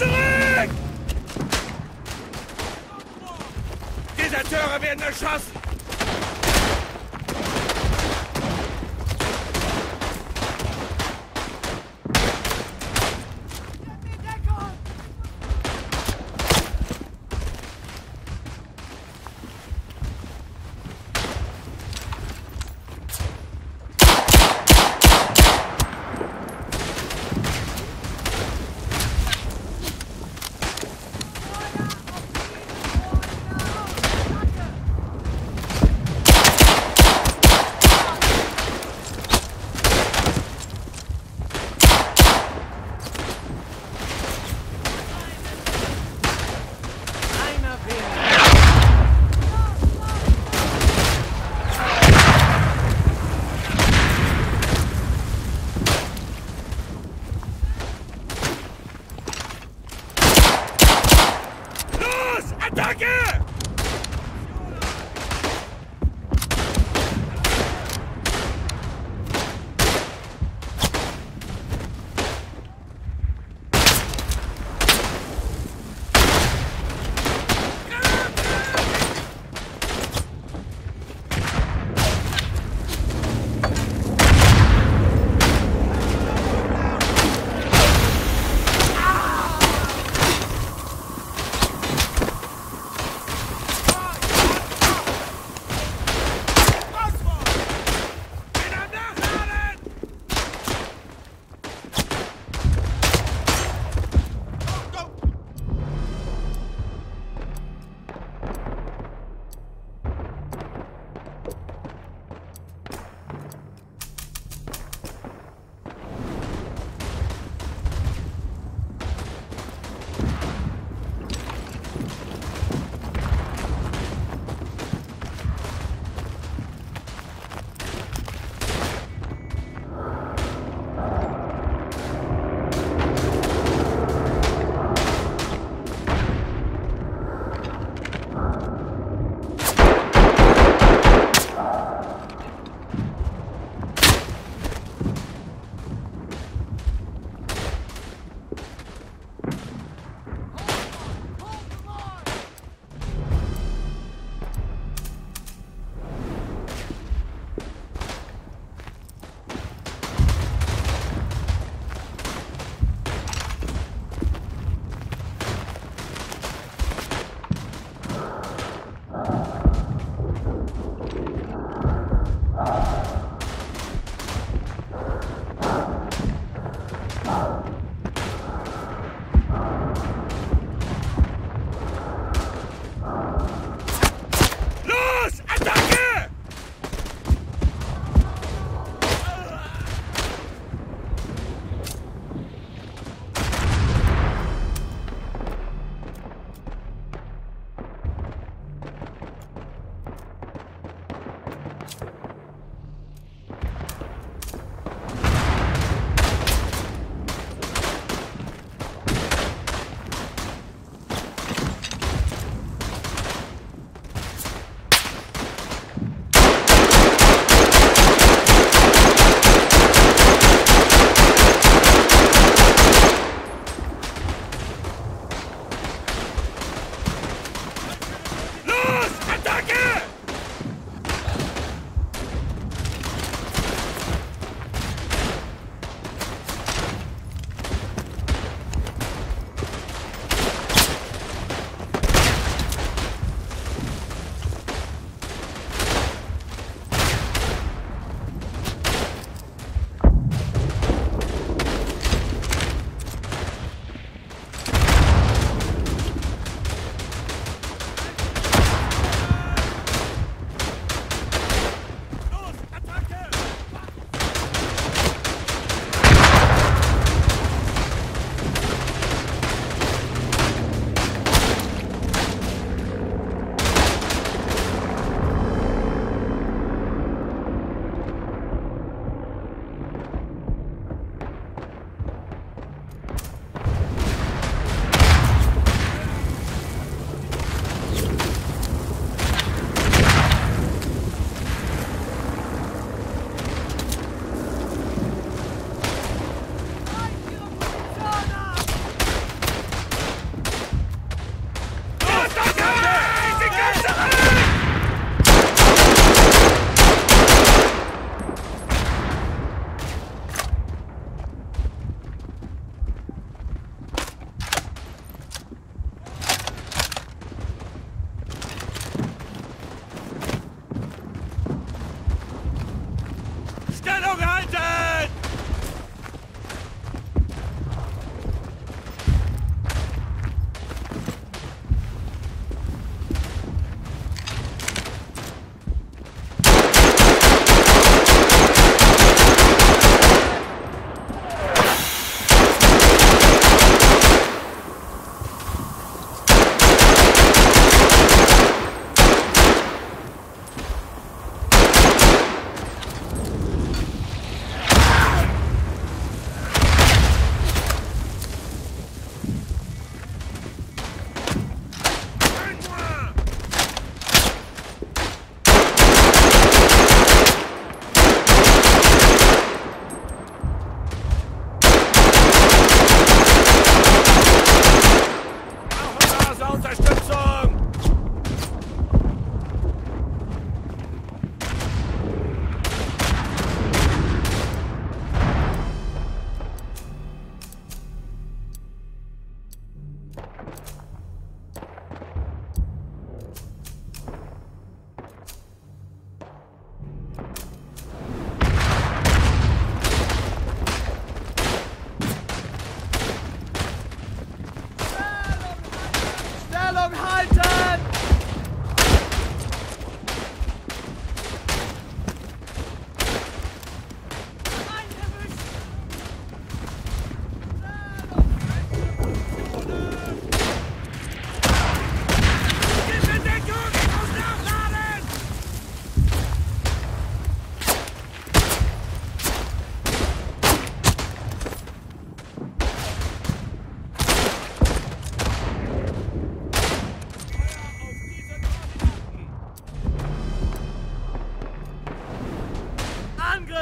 Zurück! Deserteure werden erschossen!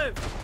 move!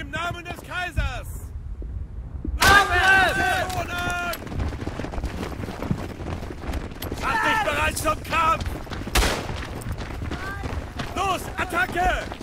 Im Namen des Kaisers! Abwehr! Macht dich bereit zum Kampf! Los, Attacke!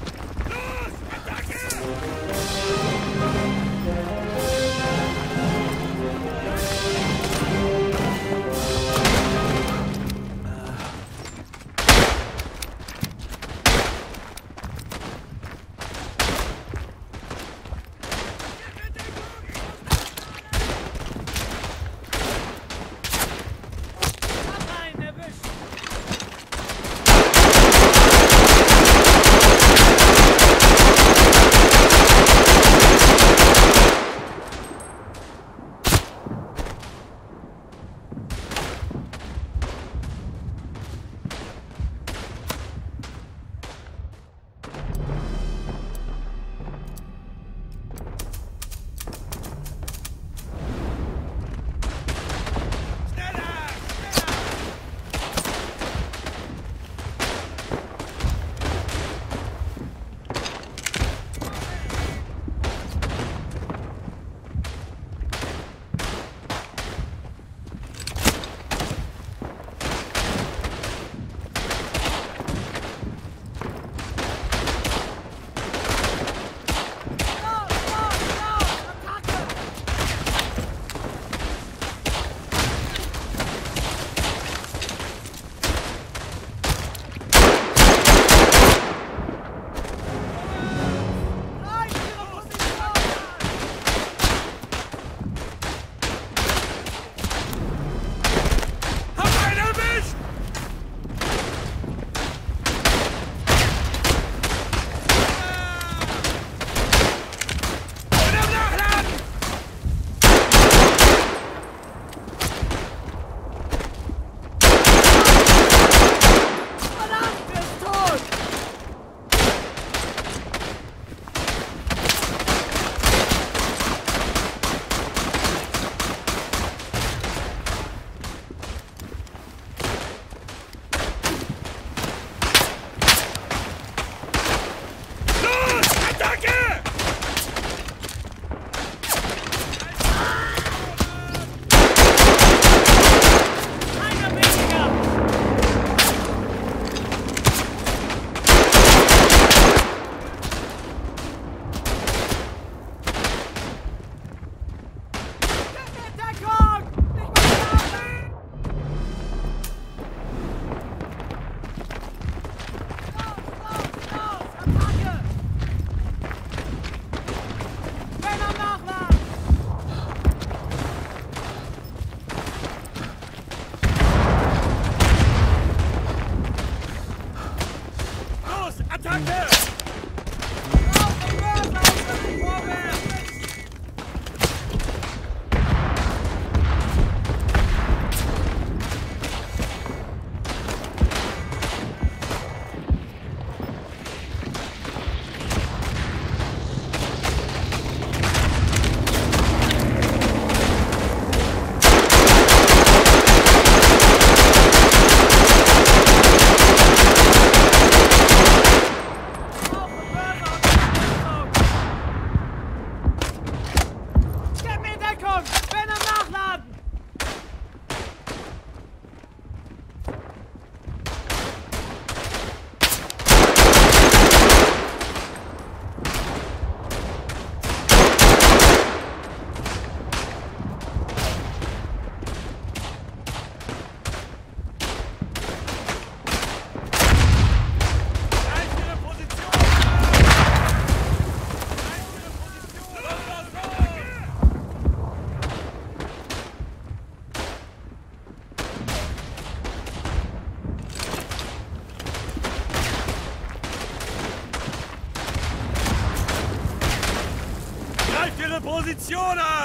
Funciona!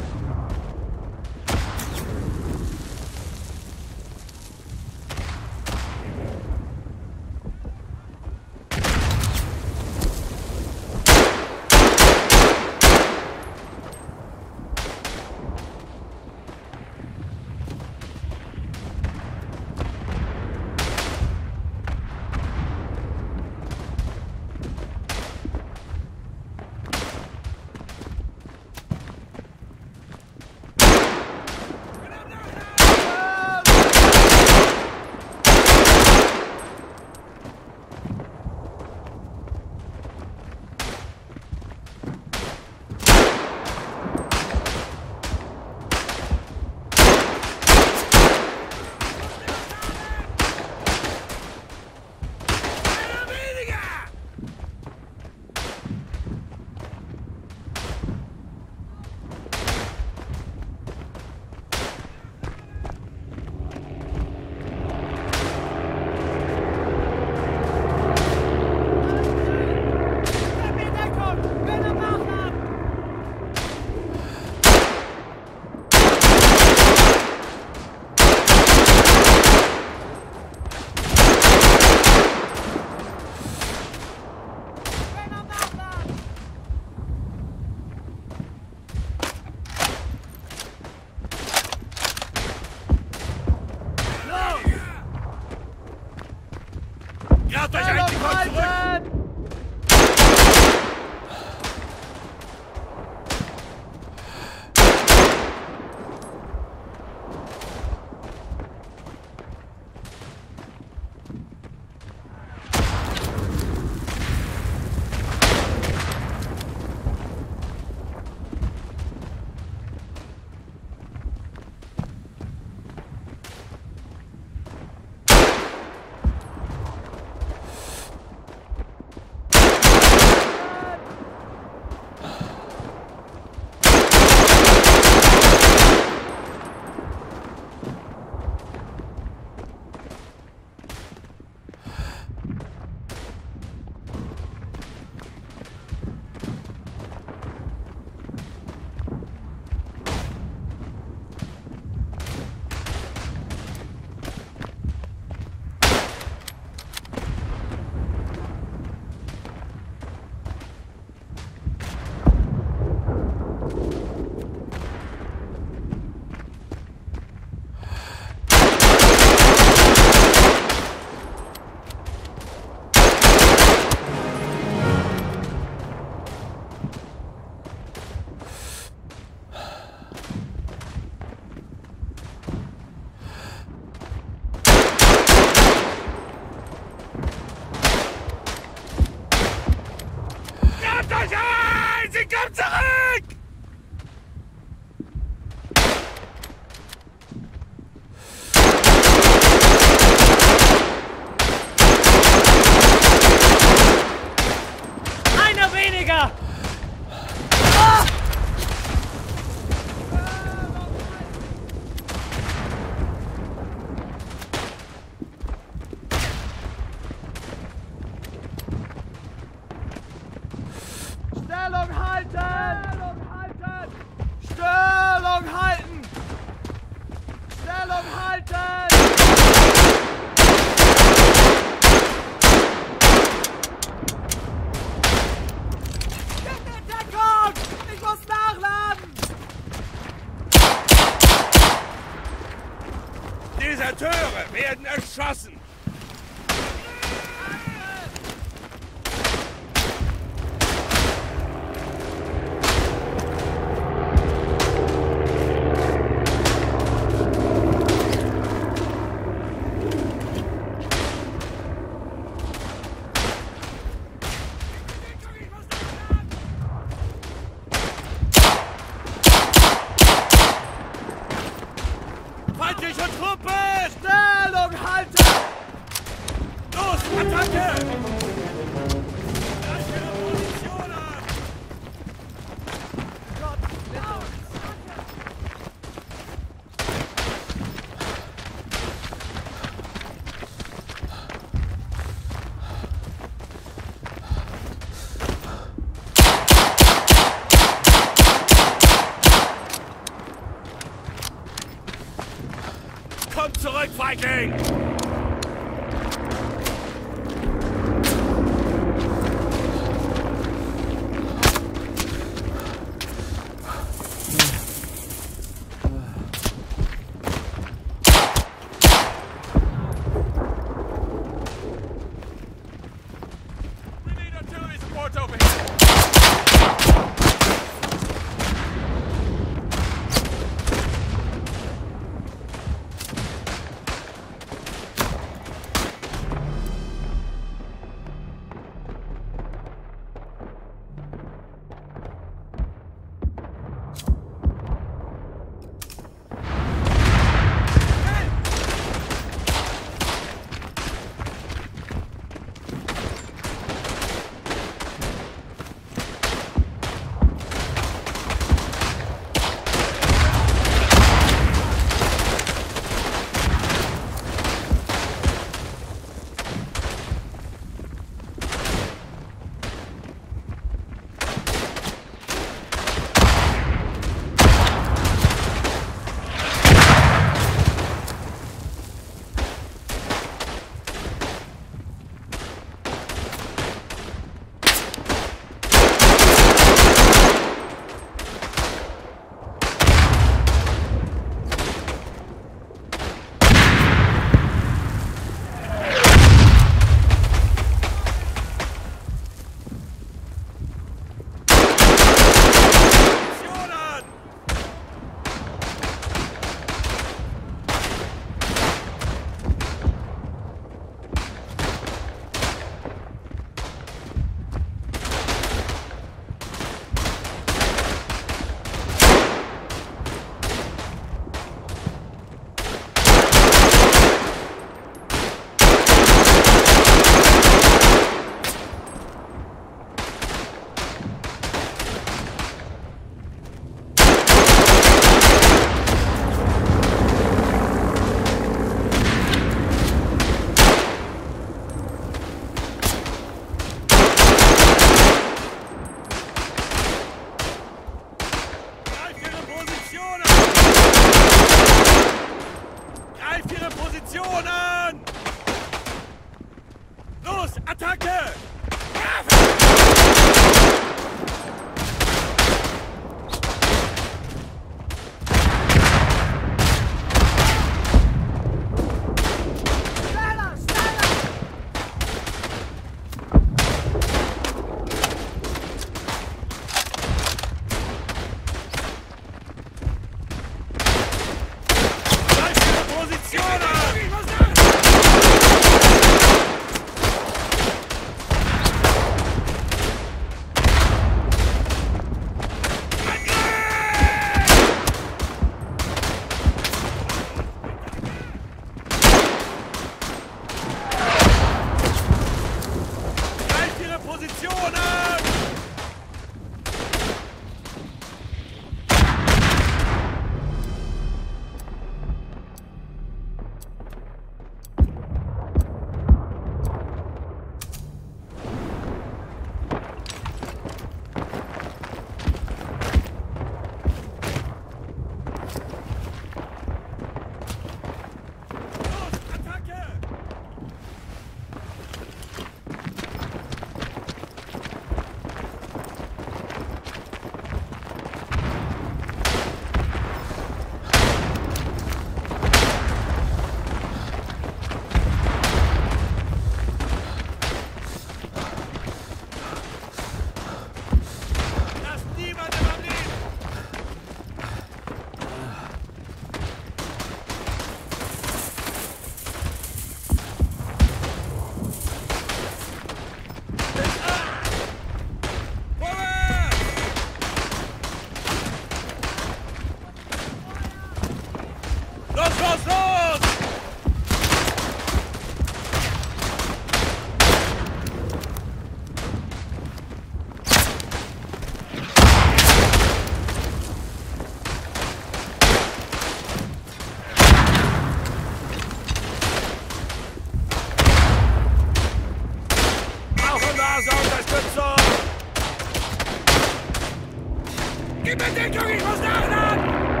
Gib mir Deckung, ich muss nachladen!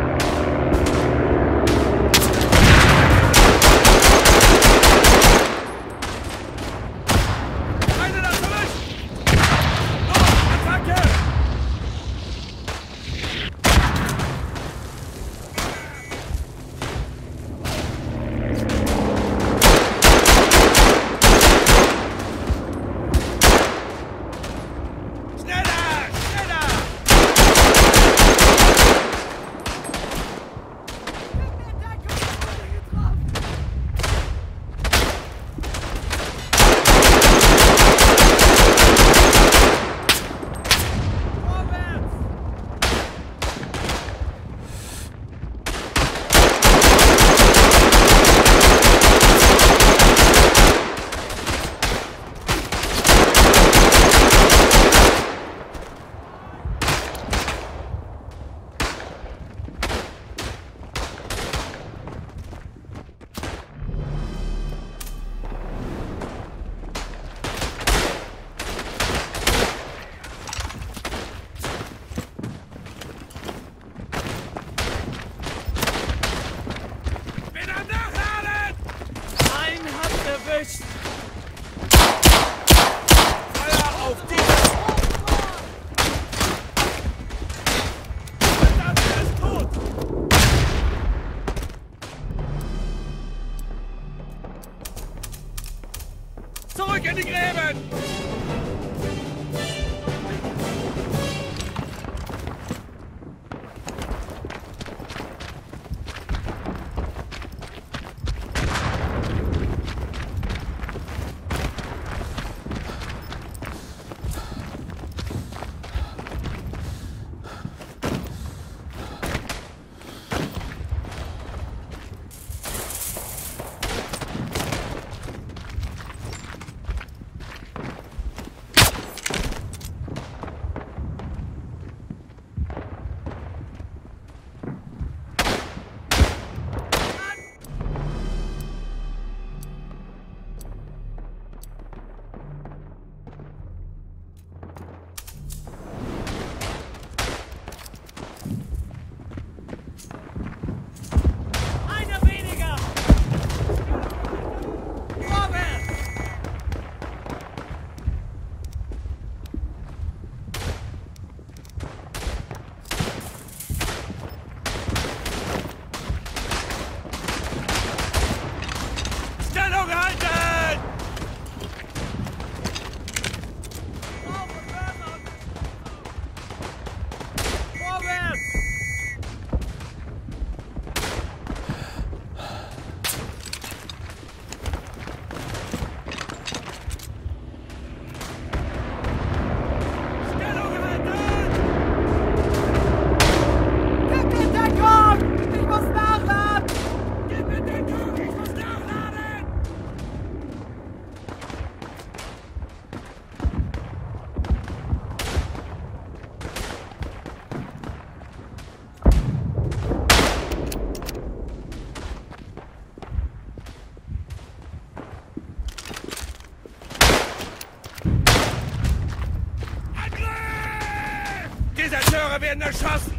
Deserteure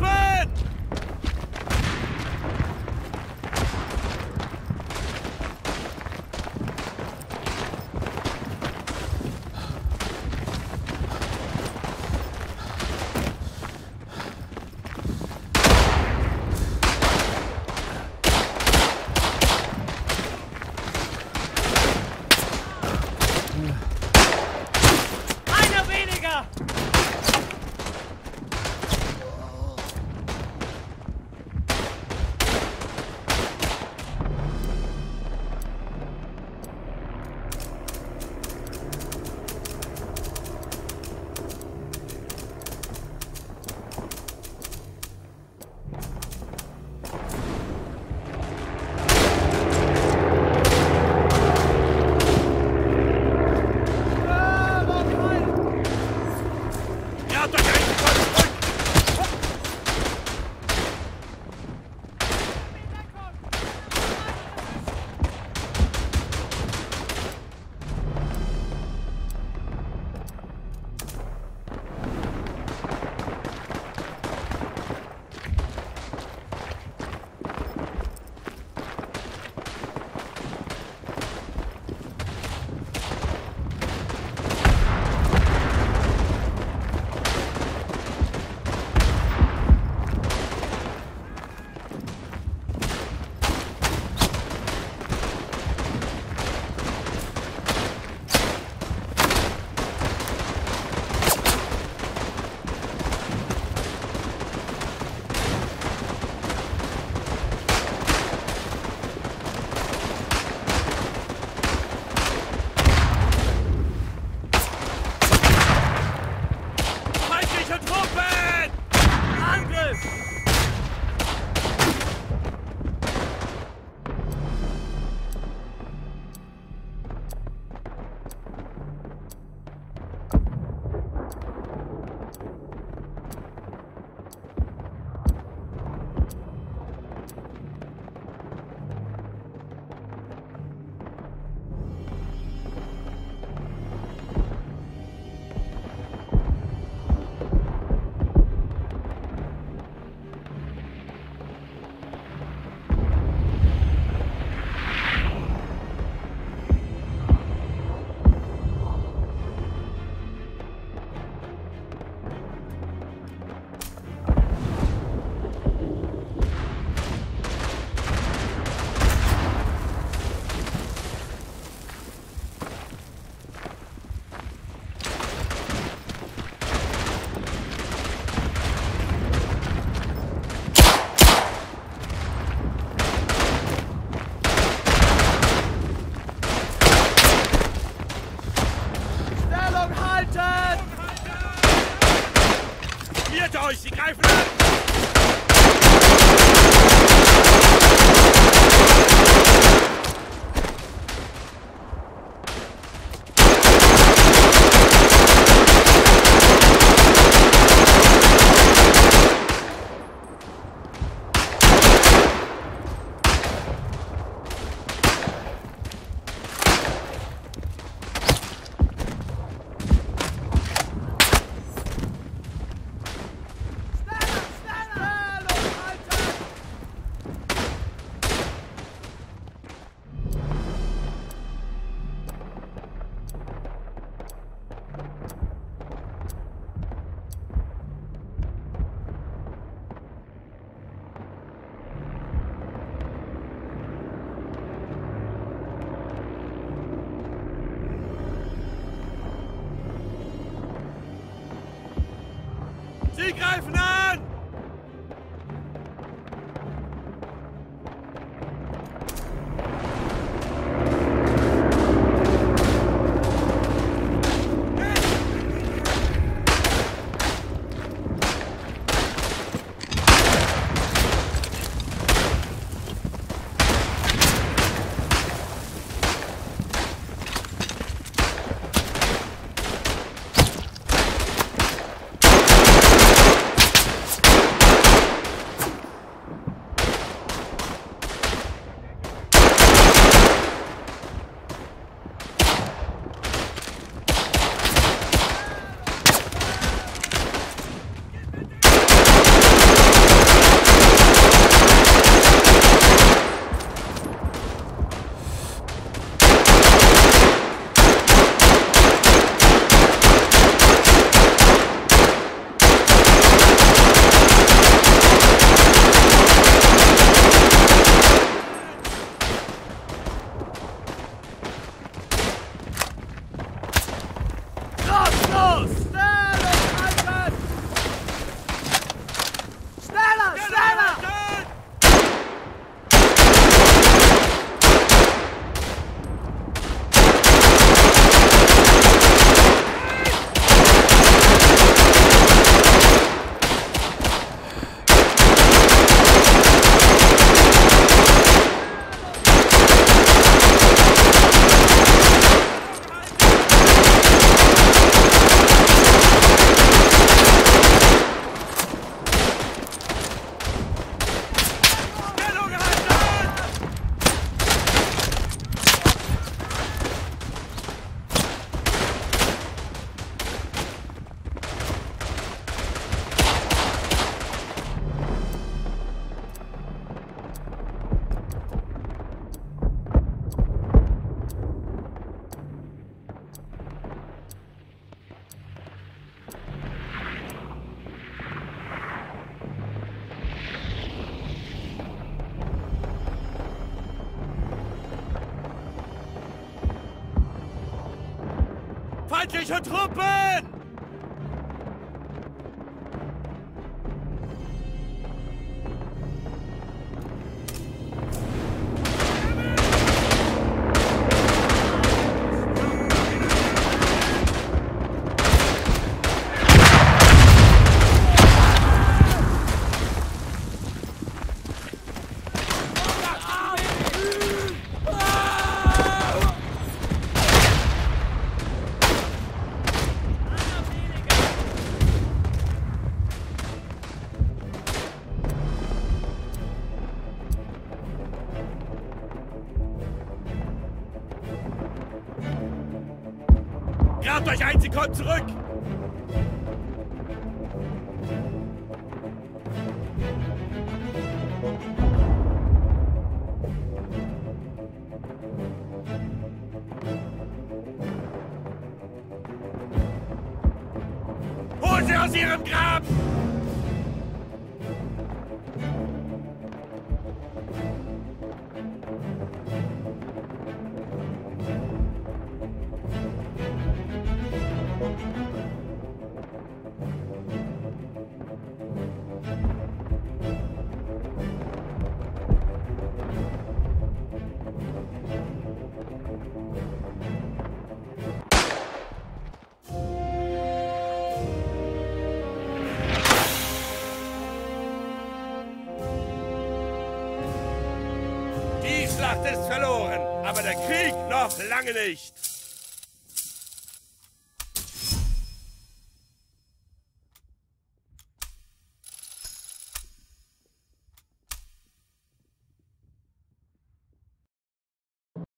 Open!